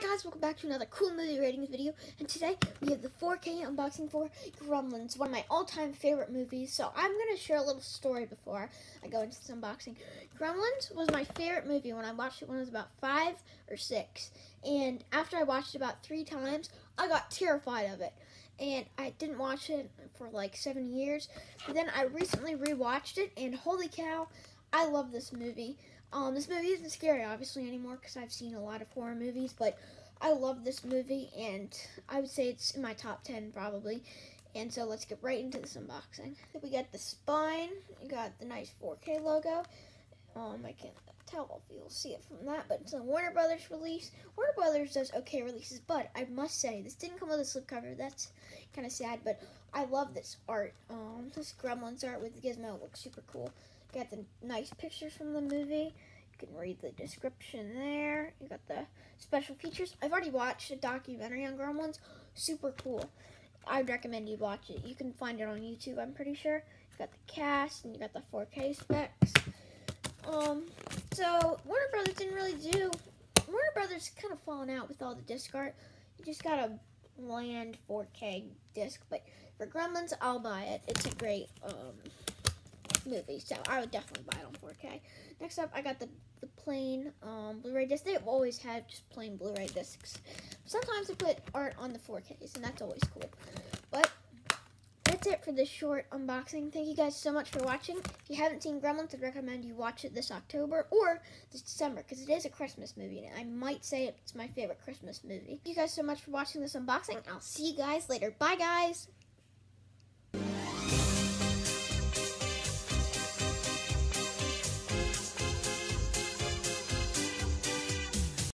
Hi guys, welcome back to another cool movie ratings video. And today we have the 4K unboxing for Gremlins, one of my all-time favorite movies. So I'm going to share a little story before I go into this unboxing. Gremlins was my favorite movie when I watched it when I was about five or six. And after I watched it about three times, I got terrified of it. And I didn't watch it for like seven years. But then I recently rewatched it, and holy cow, I love this movie. Um, this movie isn't scary, obviously, anymore because I've seen a lot of horror movies, but I love this movie, and I would say it's in my top 10 probably. And so let's get right into this unboxing. We got the spine, you got the nice 4K logo. Um, I can't tell if you'll see it from that, but it's a Warner Brothers release. Warner Brothers does okay releases, but I must say, this didn't come with a slipcover. That's kind of sad, but I love this art. Um, this Gremlins art with Gizmo looks super cool. Got the nice pictures from the movie. You can read the description there. You got the special features. I've already watched a documentary on Gremlins. Super cool. I'd recommend you watch it. You can find it on YouTube, I'm pretty sure. You got the cast and you got the 4K specs. Um, so Warner Brothers didn't really do. Warner Brothers kind of fallen out with all the disc art. You just got a bland 4K disc, but for Gremlins, I'll buy it. It's a great um, movie, so I would definitely buy it on 4K. Next up, I got the, the plain um, Blu-ray disc. They've always had just plain Blu-ray discs. Sometimes they put art on the 4Ks, and that's always cool. But that's it for this short unboxing. Thank you guys so much for watching. If you haven't seen Gremlins, I'd recommend you watch it this October or this December, because it is a Christmas movie, and I might say it's my favorite Christmas movie. Thank you guys so much for watching this unboxing. I'll see you guys later. Bye, guys!